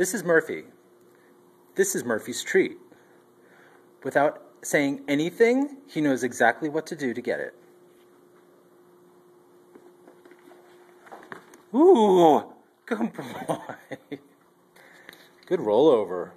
This is Murphy. This is Murphy's treat. Without saying anything, he knows exactly what to do to get it. Ooh, good boy. Good rollover.